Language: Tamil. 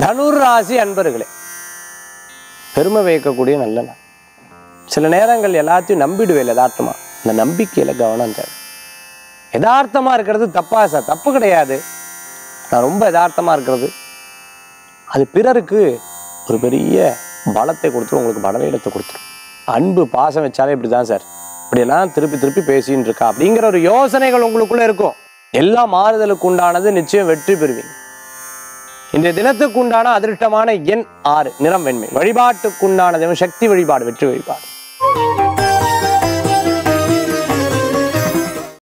தனுர் ராசி அன்பர்களே பெருமை வைக்கக்கூடிய நல்ல நாள். சில நேரங்கள் எல்லாத்தையும் நம்பிடுவேன் யதார்த்தமா. இந்த நம்பிக்கையில கவனம் தேவை. யதார்த்தமா இருக்கிறது தப்பா சார். தப்பு கிடையாது. நான் ரொம்ப யதார்த்தமா இருக்கிறது. அது பிறருக்கு ஒரு பெரிய பலத்தை கொடுத்துரும் உங்களுக்கு பலவீனத்தை கொடுத்துரும். அன்பு பாசம் வச்சாலே இப்படிதான் சார். இப்படியெல்லாம் திருப்பி திருப்பி பேசின்னு இருக்கா அப்படிங்கிற ஒரு யோசனைகள் உங்களுக்குள்ள இருக்கும். எல்லா மாறுதலுக்கு உண்டானது நிச்சயம் வெற்றி பெறுவீங்க. இந்த தினத்துக்கு உண்டான அதிர்ஷ்டமான எண் ஆறு நிறம் வெண்மை. வழிபாட்டுக்குண்டான சக்தி வழிபாடு வெற்றி வழிபாடு.